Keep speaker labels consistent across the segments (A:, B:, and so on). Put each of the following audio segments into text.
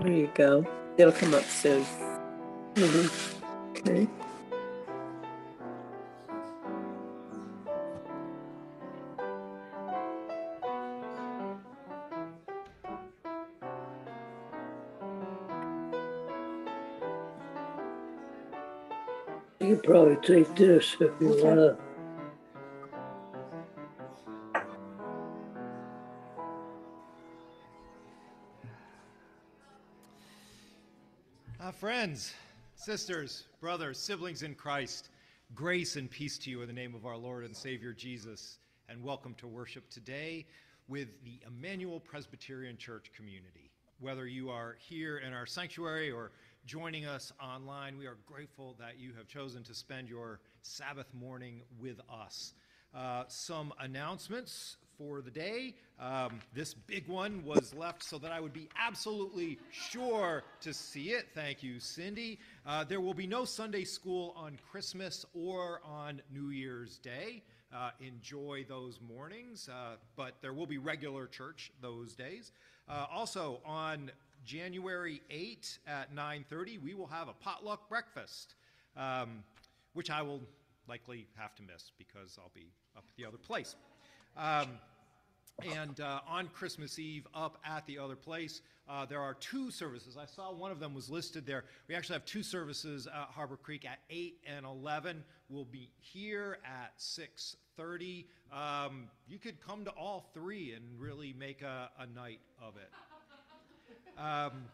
A: There you go. It'll come up soon. Mm-hmm. Okay.
B: You probably take this if you wanna.
C: Uh, friends, sisters, brothers, siblings in Christ, grace and peace to you in the name of our Lord and Savior Jesus, and welcome to worship today with the Emmanuel Presbyterian Church community. Whether you are here in our sanctuary or joining us online, we are grateful that you have chosen to spend your Sabbath morning with us. Uh, some announcements for the day. Um, this big one was left so that I would be absolutely sure to see it. Thank you, Cindy. Uh, there will be no Sunday school on Christmas or on New Year's Day. Uh, enjoy those mornings, uh, but there will be regular church those days. Uh, also, on January 8 at 9:30, we will have a potluck breakfast, um, which I will likely have to miss because I'll be up at the other place. Um, and uh, on Christmas Eve, up at the other place, uh, there are two services. I saw one of them was listed there. We actually have two services at Harbor Creek at 8 and 11. We'll be here at 6:30. Um, you could come to all three and really make a, a night of it. Um,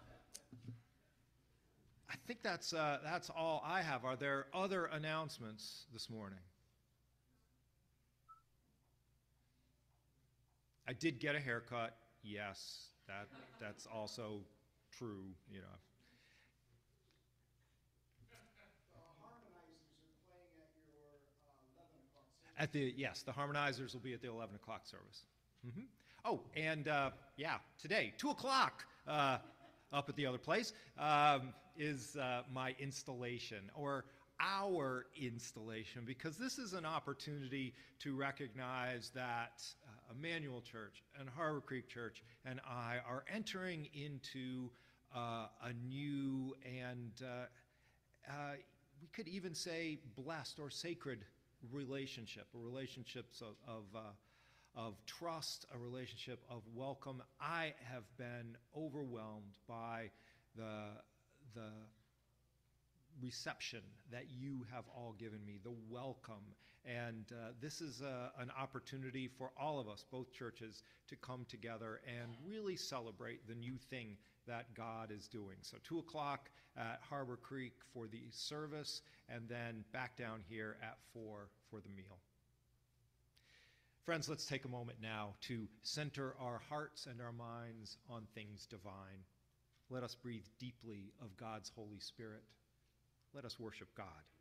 C: I think that's uh, that's all I have. Are there other announcements this morning? I did get a haircut. Yes, that that's also true. You know. At the yes, the harmonizers will be at the eleven o'clock service. hmm Oh, and uh, yeah, today two o'clock uh, up at the other place um, is uh, my installation or our installation because this is an opportunity to recognize that Emmanuel Church and Harbor Creek Church and I are entering into uh, a new and uh, uh, we could even say blessed or sacred relationship, a relationship of, of, uh, of trust, a relationship of welcome. I have been overwhelmed by the, the reception that you have all given me, the welcome. And uh, this is a, an opportunity for all of us, both churches, to come together and really celebrate the new thing that God is doing. So, 2 o'clock at Harbor Creek for the service, and then back down here at 4 for the meal. Friends, let's take a moment now to center our hearts and our minds on things divine. Let us breathe deeply of God's Holy Spirit. Let us worship God.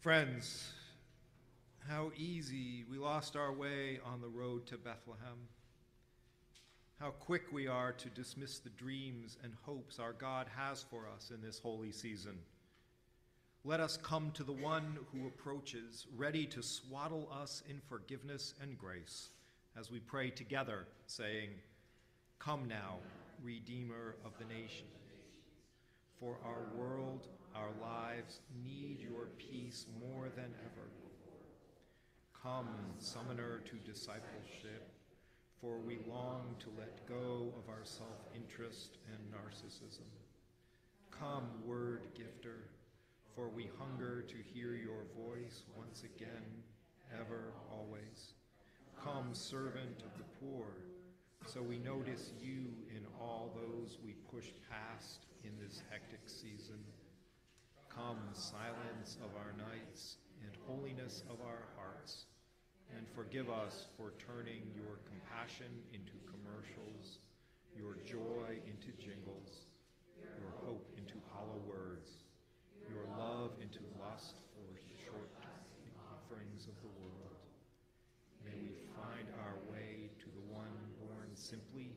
C: Friends, how easy we lost our way on the road to Bethlehem. How quick we are to dismiss the dreams and hopes our God has for us in this holy season. Let us come to the one who approaches, ready to swaddle us in forgiveness and grace, as we pray together, saying, Come now, Redeemer of the nations. For our world, our lives need your peace more than ever. Come, summoner to discipleship, for we long to let go of our self interest and narcissism. Come, word gifter, for we hunger to hear your voice once again, ever, always. Come, servant of the poor, so we notice you in all those we push past in this hectic season. Silence of our nights and holiness of our hearts, and forgive us for turning your compassion into commercials, your joy into jingles, your hope into hollow words, your love into lust for short offerings of the world. May we find our way to the one born simply,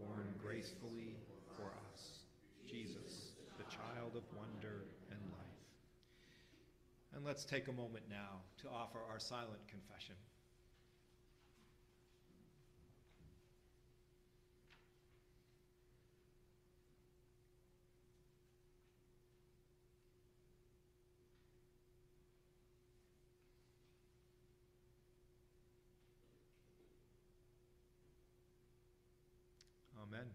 C: born gracefully for us, Jesus, the child of wonder and life. And let's take a moment now to offer our silent confession. Amen.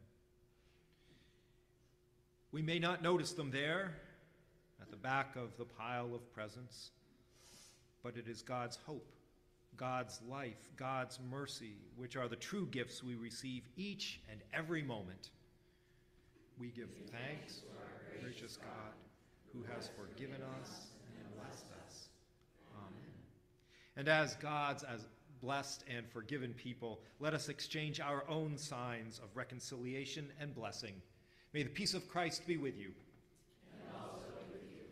C: We may not notice them there the back of the pile of presents, but it is God's hope, God's life, God's mercy, which are the true gifts we receive each and every moment. We give thanks, our gracious God, who has forgiven us and blessed us. Amen. And as God's as blessed and forgiven people, let us exchange our own signs of reconciliation and blessing. May the peace of Christ be with you.
D: And also with you.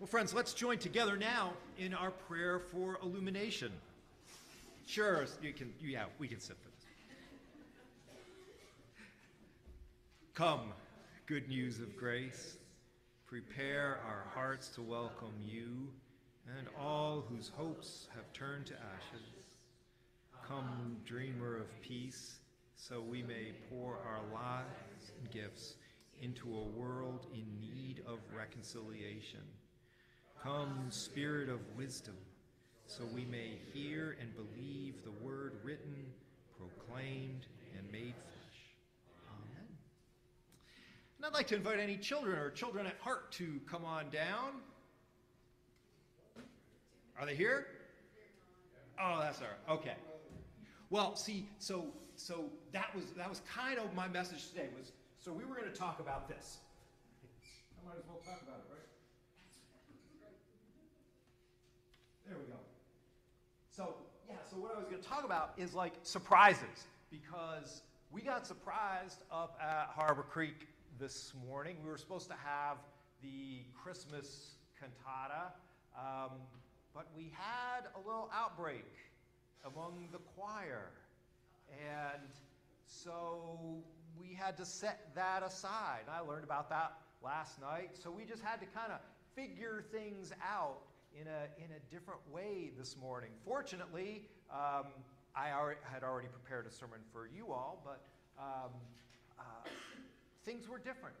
C: Well, friends, let's join together now in our prayer for illumination. Sure, you can, yeah, we can sit for this. Come, good news of grace, prepare our hearts to welcome you and all whose hopes have turned to ashes. Come, dreamer of peace, so we may pour our lives and gifts into a world in need of reconciliation. Come, Spirit of wisdom, so we may hear and believe the word written, proclaimed, and made flesh. Amen. And I'd like to invite any children or children at heart to come on down. Are they here? Oh, that's all right. Okay. Well, see, so so that was that was kind of my message today was so we were going to talk about this. I might as well talk about it, right? There we go. So, yeah, so what I was going to talk about is like surprises because we got surprised up at Harbor Creek this morning. We were supposed to have the Christmas cantata, um, but we had a little outbreak among the choir. And so we had to set that aside. I learned about that last night. So we just had to kind of figure things out in a, in a different way this morning. Fortunately, um, I already, had already prepared a sermon for you all, but um, uh, things were different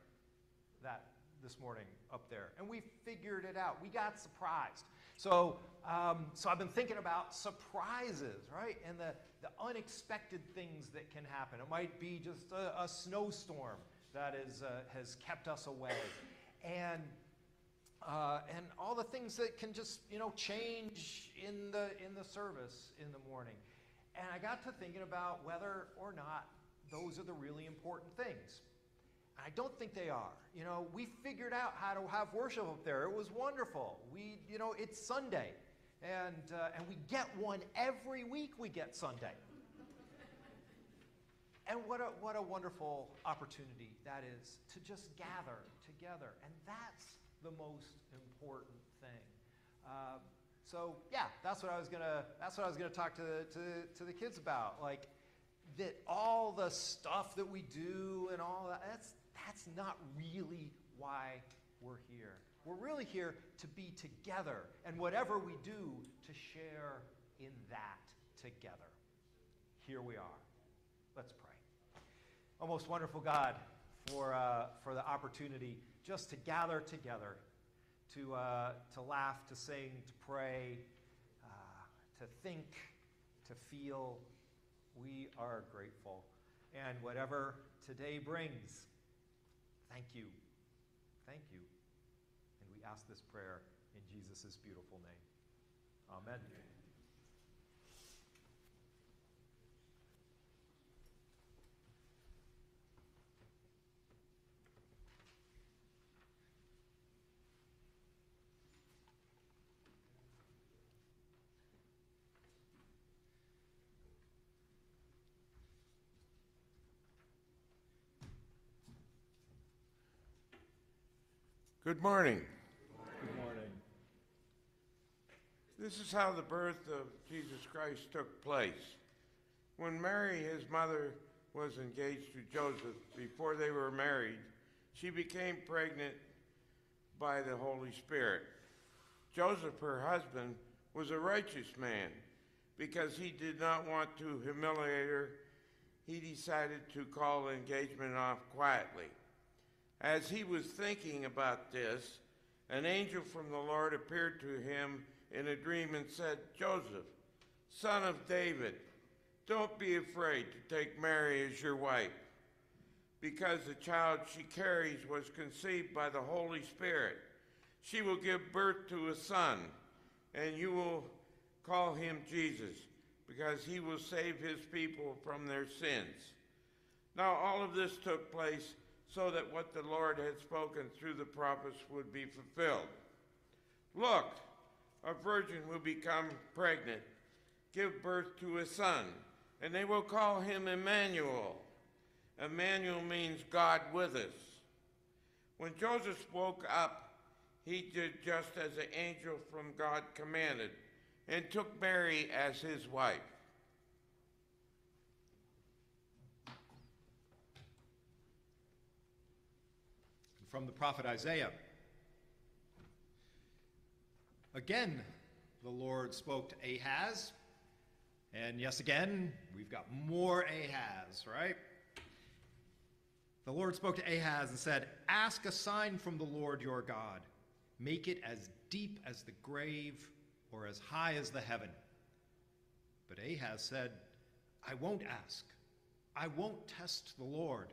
C: that this morning up there, and we figured it out. We got surprised. So, um, so I've been thinking about surprises, right, and the, the unexpected things that can happen. It might be just a, a snowstorm that is, uh, has kept us away, and uh, and all the things that can just you know change in the in the service in the morning. And I got to thinking about whether or not those are the really important things. And i don't think they are. You know, we figured out how to have worship up there. It was wonderful. We, you know, it's Sunday, and uh, and we get one every week. We get Sunday, and what a what a wonderful opportunity that is to just gather together, and that's the most important thing. Um, so yeah, that's what I was gonna. That's what I was gonna talk to the, to, to the kids about. Like that, all the stuff that we do and all that. That's that's not really why we're here. We're really here to be together, and whatever we do, to share in that together. Here we are. Let's pray. Oh, most wonderful God, for uh, for the opportunity just to gather together to, uh, to laugh, to sing, to pray, uh, to think, to feel. We are grateful. And whatever today brings, thank you. Thank you. And we ask this prayer in Jesus' beautiful name. Amen.
E: Good morning.
C: Good morning.
E: This is how the birth of Jesus Christ took place. When Mary, his mother, was engaged to Joseph before they were married, she became pregnant by the Holy Spirit. Joseph, her husband, was a righteous man. Because he did not want to humiliate her, he decided to call the engagement off quietly. As he was thinking about this, an angel from the Lord appeared to him in a dream and said, Joseph, son of David, don't be afraid to take Mary as your wife, because the child she carries was conceived by the Holy Spirit. She will give birth to a son, and you will call him Jesus, because he will save his people from their sins. Now, all of this took place so that what the Lord had spoken through the prophets would be fulfilled. Look, a virgin will become pregnant, give birth to a son, and they will call him Emmanuel. Emmanuel means God with us. When Joseph woke up, he did just as the angel from God commanded and took Mary as his wife.
C: From the prophet Isaiah. Again, the Lord spoke to Ahaz. And yes, again, we've got more Ahaz, right? The Lord spoke to Ahaz and said, Ask a sign from the Lord your God. Make it as deep as the grave or as high as the heaven. But Ahaz said, I won't ask. I won't test the Lord.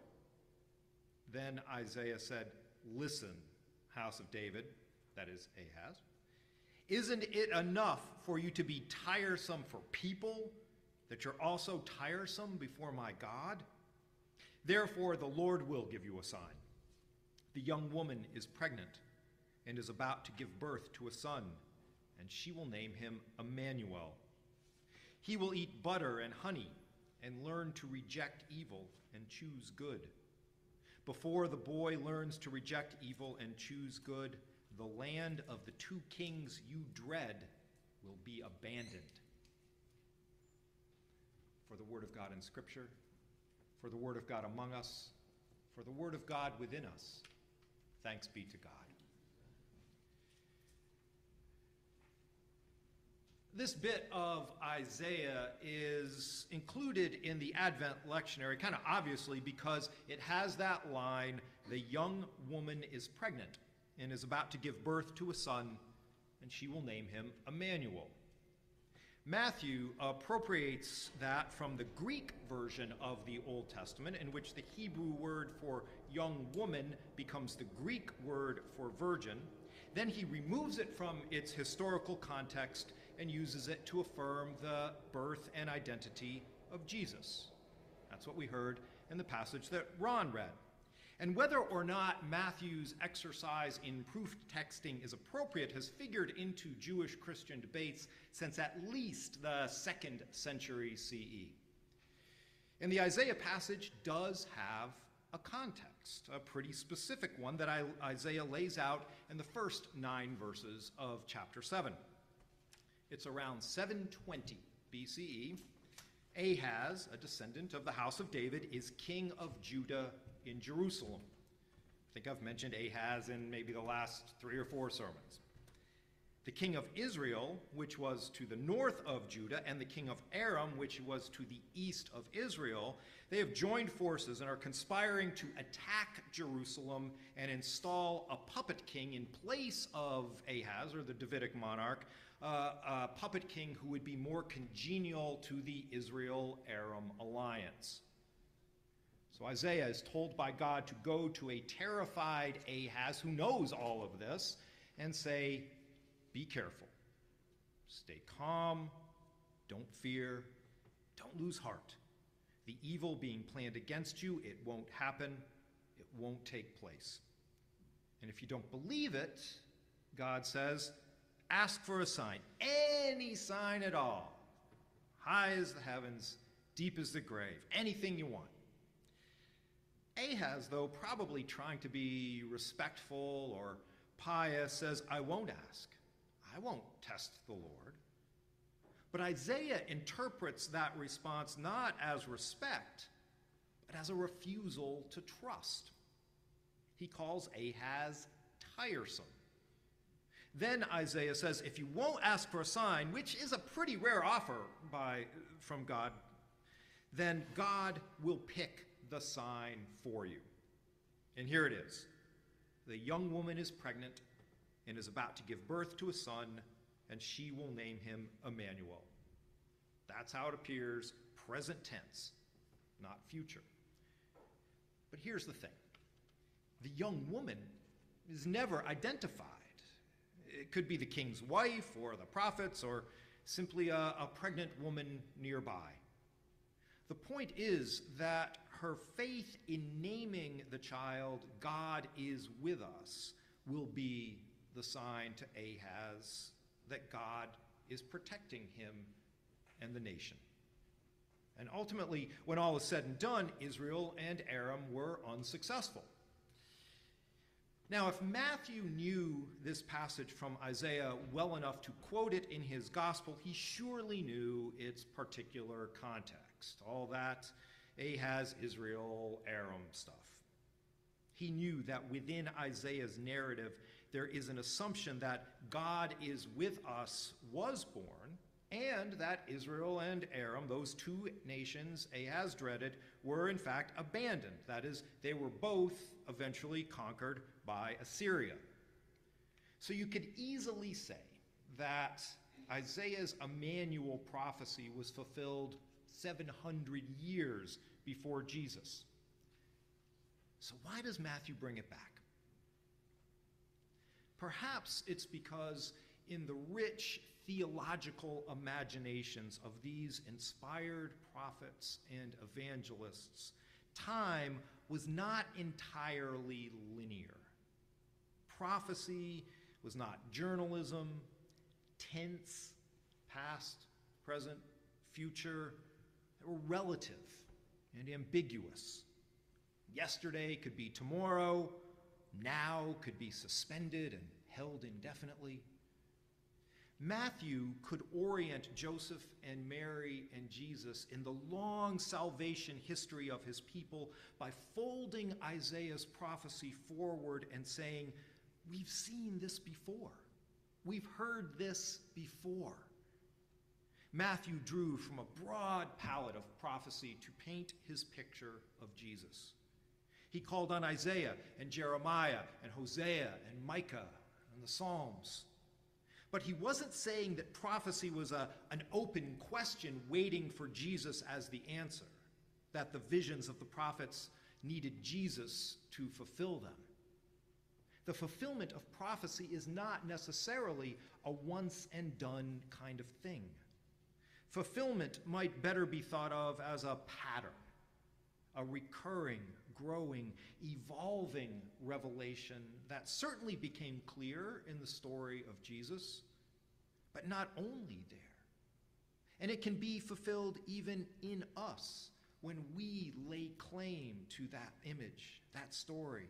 C: Then Isaiah said, Listen, house of David, that is Ahaz. Isn't it enough for you to be tiresome for people, that you're also tiresome before my God? Therefore, the Lord will give you a sign. The young woman is pregnant and is about to give birth to a son, and she will name him Emmanuel. He will eat butter and honey and learn to reject evil and choose good Before the boy learns to reject evil and choose good, the land of the two kings you dread will be abandoned. For the word of God in Scripture, for the word of God among us, for the word of God within us, thanks be to God. This bit of Isaiah is included in the Advent lectionary, kind of obviously, because it has that line the young woman is pregnant and is about to give birth to a son, and she will name him Emmanuel. Matthew appropriates that from the Greek version of the Old Testament, in which the Hebrew word for young woman becomes the Greek word for virgin. Then he removes it from its historical context and uses it to affirm the birth and identity of Jesus. That's what we heard in the passage that Ron read. And whether or not Matthew's exercise in proof texting is appropriate has figured into Jewish Christian debates since at least the second century CE. And the Isaiah passage does have a context, a pretty specific one that Isaiah lays out in the first nine verses of chapter 7. It's around 720 BCE. Ahaz, a descendant of the house of David, is king of Judah in Jerusalem. I think I've mentioned Ahaz in maybe the last three or four sermons. The king of Israel, which was to the north of Judah, and the king of Aram, which was to the east of Israel, they have joined forces and are conspiring to attack Jerusalem and install a puppet king in place of Ahaz, or the Davidic monarch, uh, a puppet king who would be more congenial to the Israel Aram alliance. So Isaiah is told by God to go to a terrified Ahaz who knows all of this and say, Be careful, stay calm, don't fear, don't lose heart. The evil being planned against you, it won't happen, it won't take place. And if you don't believe it, God says, Ask for a sign, any sign at all. High as the heavens, deep as the grave, anything you want. Ahaz, though probably trying to be respectful or pious, says, I won't ask. I won't test the Lord. But Isaiah interprets that response not as respect, but as a refusal to trust. He calls Ahaz tiresome. Then Isaiah says, if you won't ask for a sign, which is a pretty rare offer by, from God, then God will pick the sign for you. And here it is The young woman is pregnant and is about to give birth to a son, and she will name him Emmanuel. That's how it appears, present tense, not future. But here's the thing the young woman is never identified. It could be the king's wife or the prophets or simply a, a pregnant woman nearby. The point is that her faith in naming the child, God is with us, will be the sign to Ahaz that God is protecting him and the nation. And ultimately, when all is said and done, Israel and Aram were unsuccessful. Now, if Matthew knew this passage from Isaiah well enough to quote it in his gospel, he surely knew its particular context, all that Ahaz, Israel, Aram stuff. He knew that within Isaiah's narrative, there is an assumption that God is with us was born, and that Israel and Aram, those two nations Ahaz dreaded, were in fact abandoned. That is, they were both eventually conquered by Assyria. So you could easily say that Isaiah's Emmanuel prophecy was fulfilled 700 years before Jesus. So why does Matthew bring it back? Perhaps it's because in the rich theological imaginations of these inspired prophets and evangelists, time was not entirely linear. Prophecy was not journalism, tense, past, present, future. They were relative and ambiguous. Yesterday could be tomorrow. Now could be suspended and held indefinitely. Matthew could orient Joseph and Mary and Jesus in the long salvation history of his people by folding Isaiah's prophecy forward and saying, We've seen this before. We've heard this before. Matthew drew from a broad palette of prophecy to paint his picture of Jesus. He called on Isaiah and Jeremiah and Hosea and Micah and the Psalms. But he wasn't saying that prophecy was a, an open question waiting for Jesus as the answer, that the visions of the prophets needed Jesus to fulfill them. The fulfillment of prophecy is not necessarily a once and done kind of thing. Fulfillment might better be thought of as a pattern, a recurring, growing, evolving revelation that certainly became clear in the story of Jesus, but not only there. And it can be fulfilled even in us when we lay claim to that image, that story,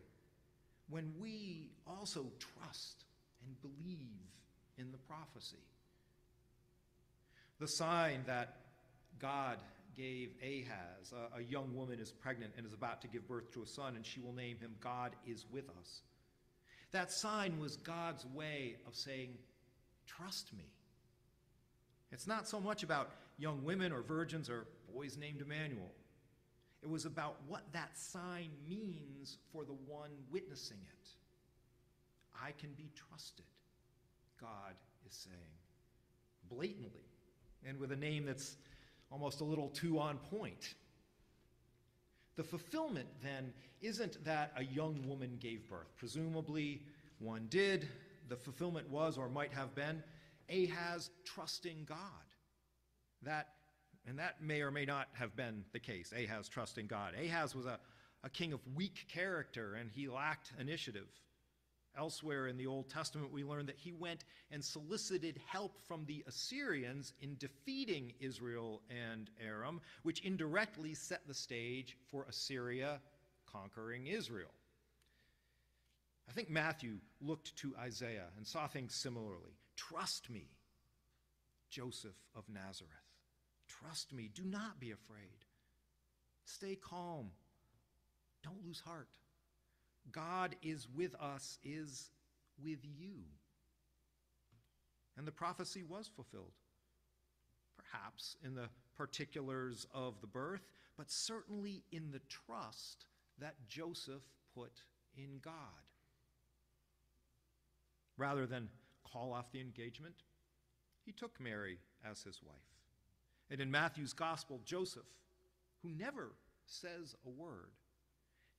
C: when we also trust and believe in the prophecy. The sign that God gave Ahaz, a, a, young woman is pregnant and is about to give birth to a son, and she will name him God is with us. That sign was God's way of saying, Trust me. It's not so much about young women or virgins or boys named Emmanuel. It was about what that sign means for the one witnessing it. I can be trusted, God is saying, blatantly and with a name that's almost a little too on point. The fulfillment, then, isn't that a young woman gave birth. Presumably, one did. The fulfillment was, or might have been, Ahaz trusting God. That, and that may or may not have been the case, Ahaz trusting God. Ahaz was a, a king of weak character, and he lacked initiative. Elsewhere in the Old Testament, we learn that he went and solicited help from the Assyrians in defeating Israel and Aram, which indirectly set the stage for Assyria conquering Israel. I think Matthew looked to Isaiah and saw things similarly. Trust me, Joseph of Nazareth. Trust me. Do not be afraid. Stay calm. Don't lose heart. God is with us, is with you. And the prophecy was fulfilled. Perhaps in the particulars of the birth, but certainly in the trust that Joseph put in God. Rather than call off the engagement, he took Mary as his wife. And in Matthew's gospel, Joseph, who never says a word,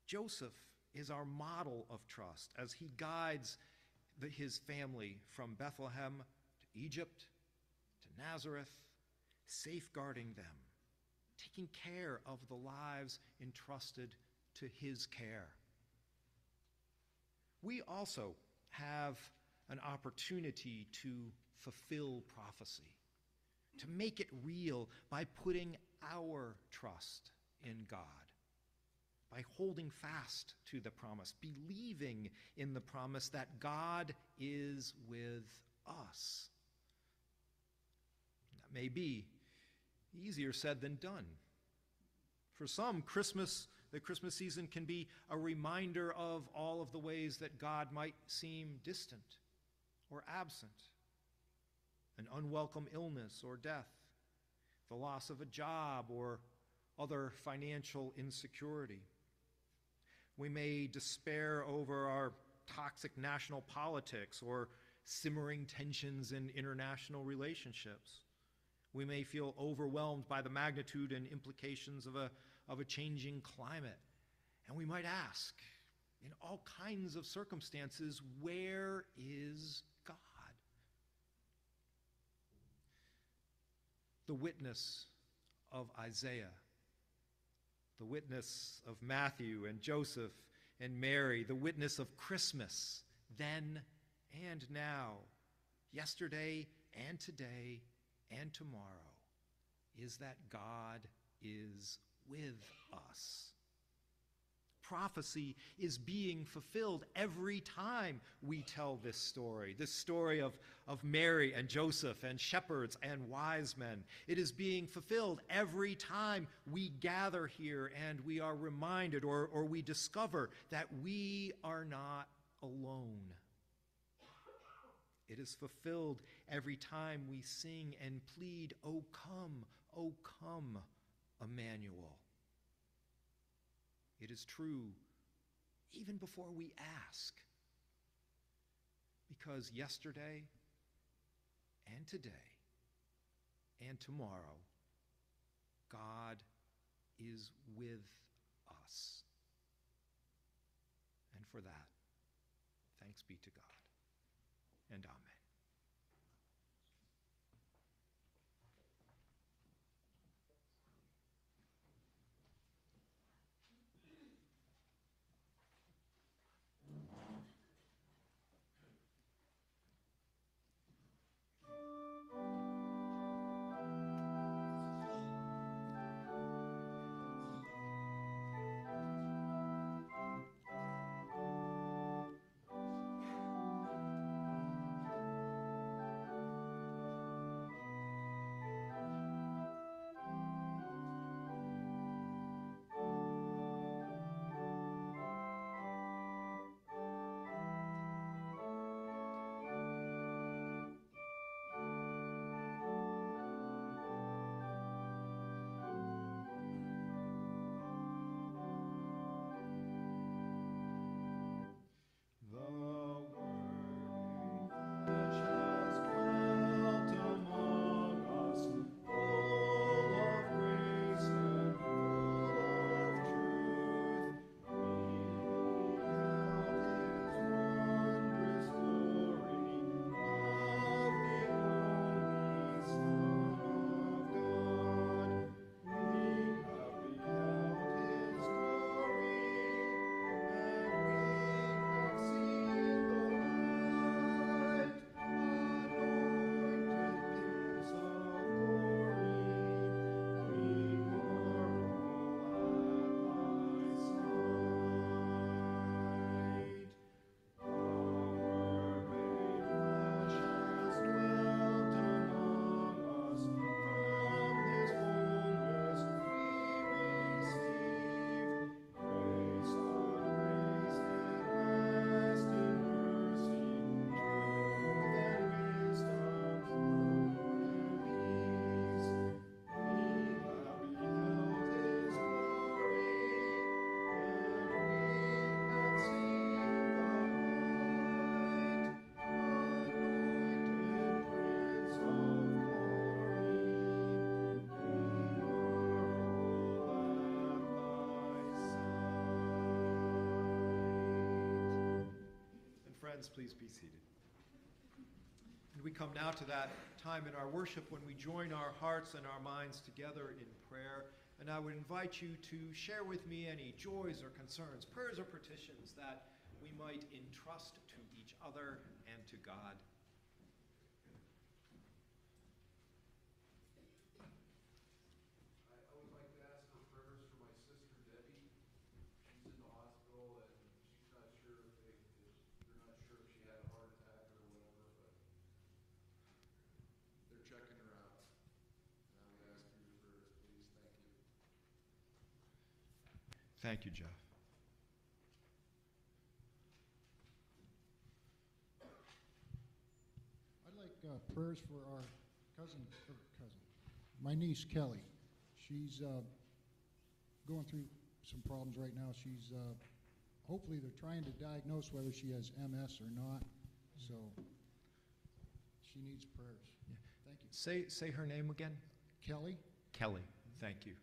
C: Joseph is our model of trust as he guides the, his family from Bethlehem to Egypt to Nazareth, safeguarding them, taking care of the lives entrusted to his care. We also have an opportunity to fulfill prophecy, to make it real by putting our trust in God by holding fast to the promise, believing in the promise that God is with us. That may be easier said than done. For some, Christmas, the Christmas season can be a reminder of all of the ways that God might seem distant or absent an unwelcome illness or death, the loss of a job or other financial insecurity. We may despair over our toxic national politics or simmering tensions in international relationships. We may feel overwhelmed by the magnitude and implications of a, of a changing climate. And we might ask, in all kinds of circumstances, where is God? The witness of Isaiah the witness of Matthew and Joseph and Mary, the witness of Christmas, then and now, yesterday and today and tomorrow, is that God is with us. Prophecy is being fulfilled every time we tell this story this story of, of Mary and Joseph and shepherds and wise men. It is being fulfilled every time we gather here and we are reminded or, or we discover that we are not alone. It is fulfilled every time we sing and plead, O come, O come, Emmanuel. It is true even before we ask. Because yesterday and today and tomorrow, God is with us. And for that, thanks be to God and amen. Friends, please be seated. And we come now to that time in our worship when we join our hearts and our minds together in prayer. And I would invite you to share with me any joys or concerns, prayers or petitions that we might entrust to each other and to God.
F: I always like to ask for prayers for my sister Debbie. She's in the hospital and she's not sure if they, if they're not sure if she had a heart attack or whatever, but they're checking her out. And I would ask for your prayers, please. Thank you.
C: Thank you, Jeff.
G: I'd like uh, prayers for our cousin, or cousin, my niece Kelly. She's uh, going through some problems right now. She's, uh, hopefully they're trying to diagnose whether she has MS or not, so she needs prayers. Thank you.
C: Say, say her name again.
G: Kelly?
C: Kelly. Thank you.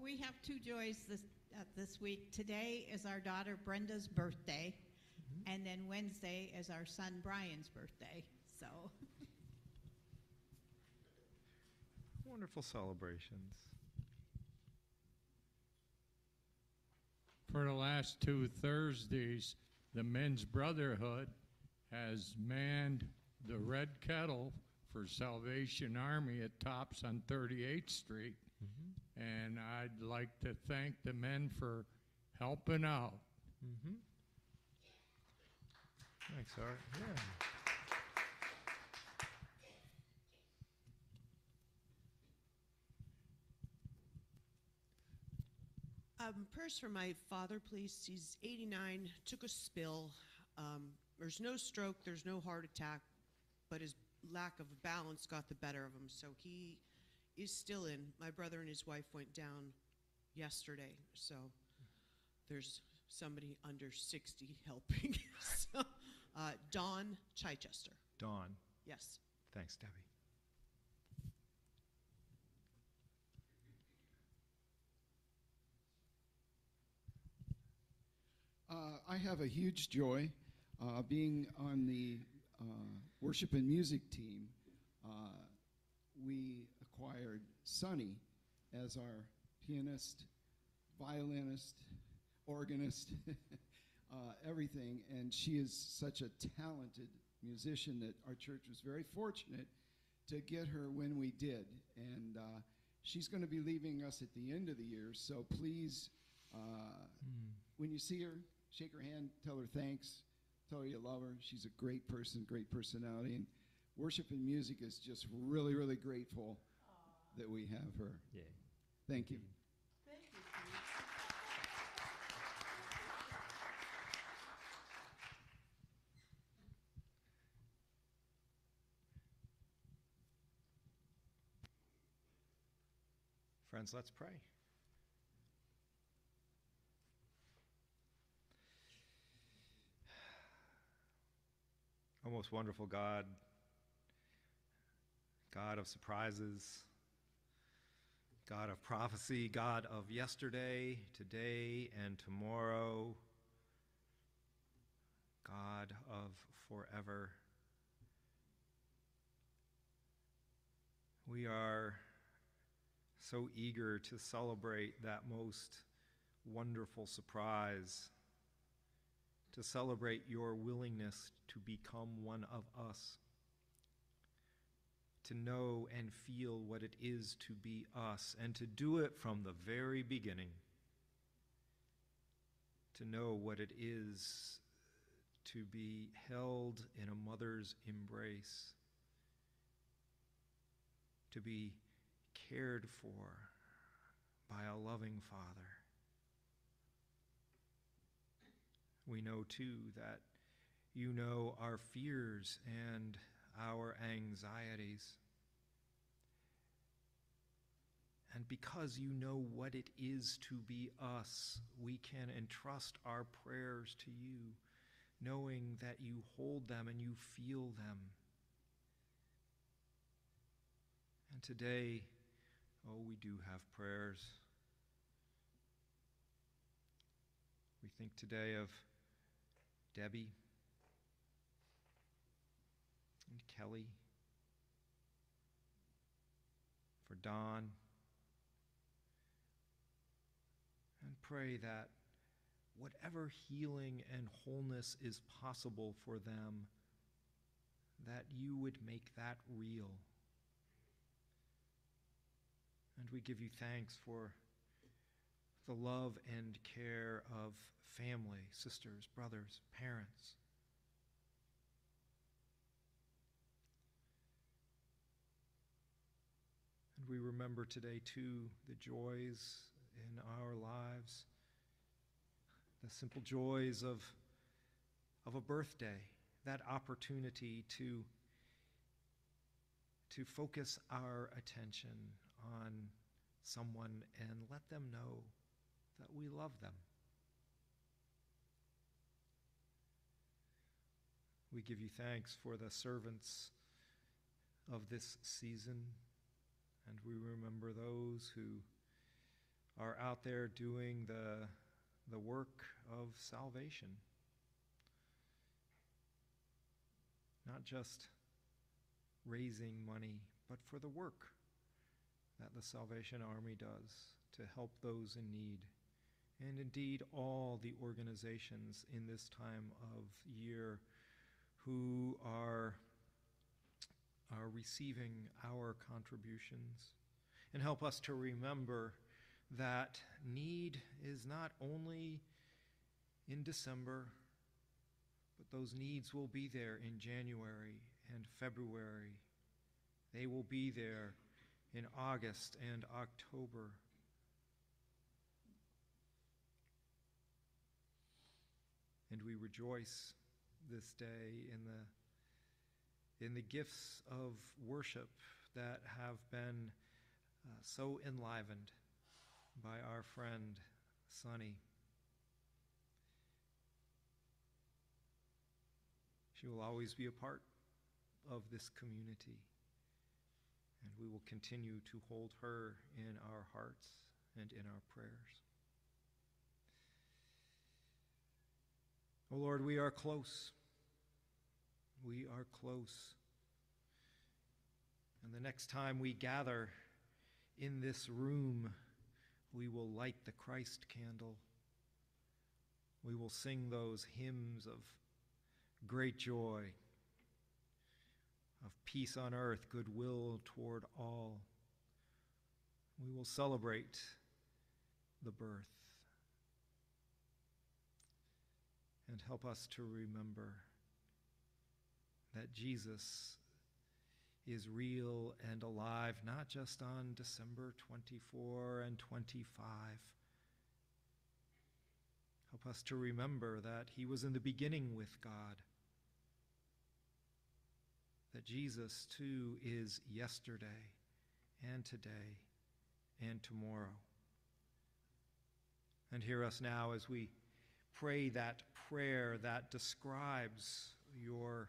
D: Well, we have two joys this, uh, this week. Today is our daughter Brenda's birthday, and then Wednesday is our son Brian's birthday. So,
C: Wonderful celebrations.
H: For the last two Thursdays, the Men's Brotherhood has manned the Red Kettle for Salvation Army at Tops on 38th Street. And I'd like to thank the men for helping out.
C: Thanks, Art. Yeah.
I: Um, prayers for my father, please. He's 89, took a spill. Um, there's no stroke, there's no heart attack, but his lack of balance got the better of him. So he is still in. My brother and his wife went down yesterday. So there's somebody under 60 helping. so, uh, Don Chichester.
C: Dawn.
I: Yes.
C: Thanks, Debbie.
J: Uh, I have a huge joy uh, being on the uh, worship and music team. Uh, we acquired Sonny as our pianist, violinist, organist, uh, everything, and she is such a talented musician that our church was very fortunate to get her when we did. And uh, she's going to be leaving us at the end of the year, so please uh, when you see her, shake her hand, tell her thanks, tell her you love her. She's a great person, great personality, and worship and music is just really, really grateful that we have her.
C: Yeah.
J: Thank you.
C: Friends, let's pray. O most wonderful God, God of surprises, God of prophecy, God of yesterday, today, and tomorrow, God of forever. We are so eager to celebrate that most wonderful surprise, to celebrate your willingness to become one of us, to know and feel what it is to be us, and to do it from the very beginning, to know what it is to be held in a mother's embrace, to be cared for by a loving Father. We know too that you know our fears and our anxieties. And because you know what it is to be us, we can entrust our prayers to you, knowing that you hold them and you feel them. And today, oh, we do have prayers. We think today of Debbie and Kelly, for Don, and pray that whatever healing and wholeness is possible for them, that you would make that real. And we give you thanks for the love and care of family, sisters, brothers, parents. We remember today, too, the joys in our lives, the simple joys of, of a birthday, that opportunity to, to focus our attention on someone and let them know that we love them. We give you thanks for the servants of this season, and we remember those who are out there doing the, the work of salvation. Not just raising money, but for the work that the Salvation Army does to help those in need and indeed all the organizations in this time of year who are, are receiving our contributions. And help us to remember that need is not only in December, but those needs will be there in January and February. They will be there in August and October. And we rejoice this day in the, in the gifts of worship that have been uh, so enlivened by our friend Sonny. She will always be a part of this community, and we will continue to hold her in our hearts and in our prayers. Oh Lord, we are close. We are close. And the next time we gather in this room, we will light the Christ candle. We will sing those hymns of great joy, of peace on earth, goodwill toward all. We will celebrate the birth. And help us to remember that Jesus is real and alive, not just on December 24 and 25. Help us to remember that He was in the beginning with God, that Jesus too is yesterday and today and tomorrow. And hear us now as we pray that prayer that describes your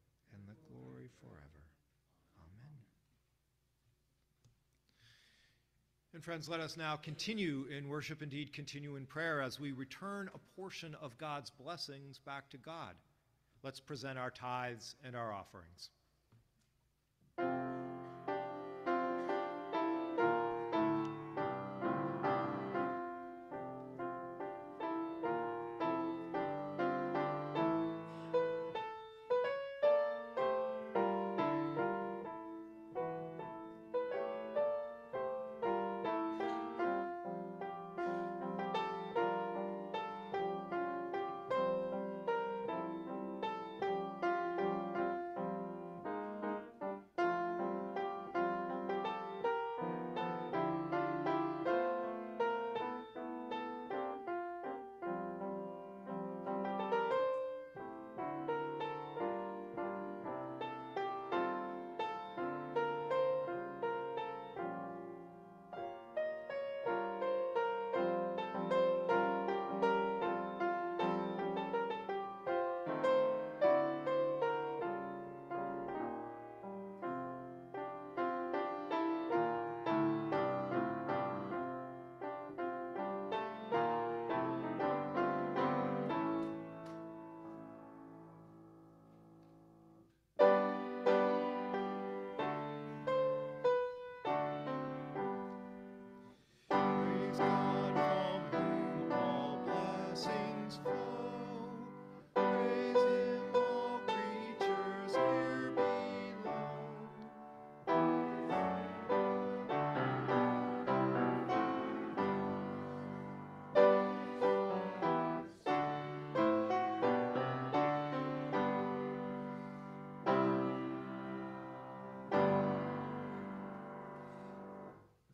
C: and the glory forever. Amen. And friends, let us now continue in worship, indeed, continue in prayer as we return a portion of God's blessings back to God. Let's present our tithes and our offerings.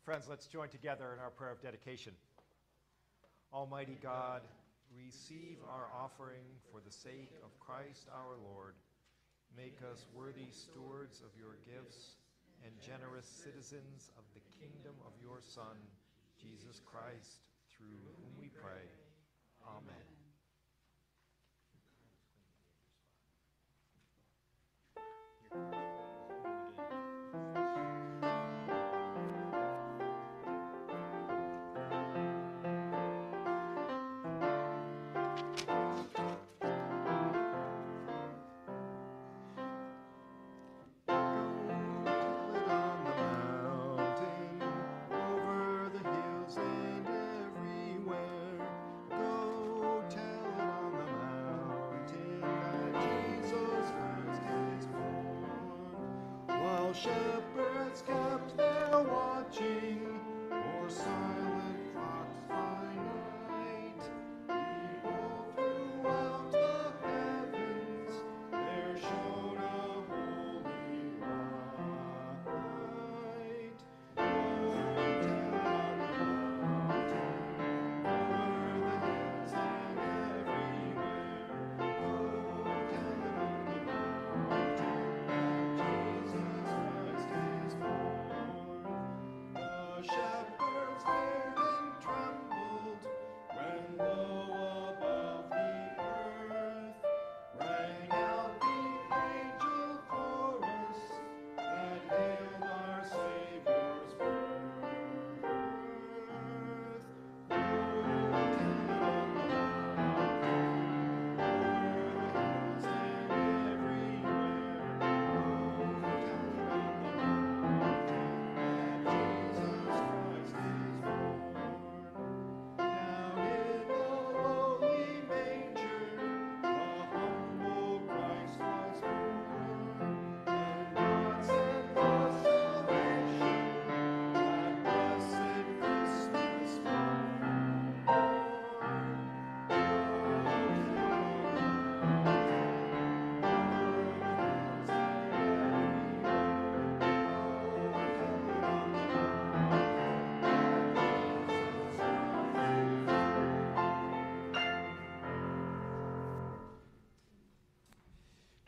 C: Friends, let's join together in our prayer of dedication. Almighty God, receive our offering for the sake of Christ our Lord. Make us worthy stewards of your gifts and generous citizens of the kingdom of your Son, Jesus Christ, through whom we pray.
K: Amen.
C: Born.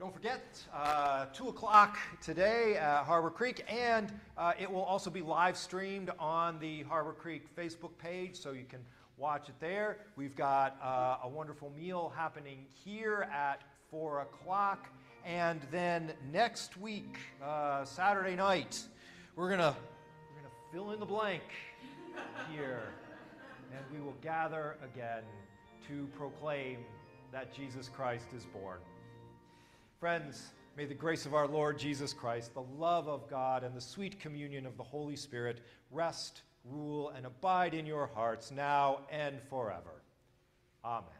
K: Don't forget, uh, 2 o'clock today at Harbor Creek, and uh, it will also be live streamed on the Harbor Creek Facebook page, so you can watch it there. We've got uh, a wonderful meal happening here at 4 o'clock, and then next week, uh, Saturday night, we're gonna we're gonna fill in the blank here, and we will gather again to proclaim that Jesus Christ is born. Friends, may the grace of our Lord Jesus Christ, the love of God, and the sweet communion of the Holy Spirit rest, rule, and abide in your hearts now and forever. Amen.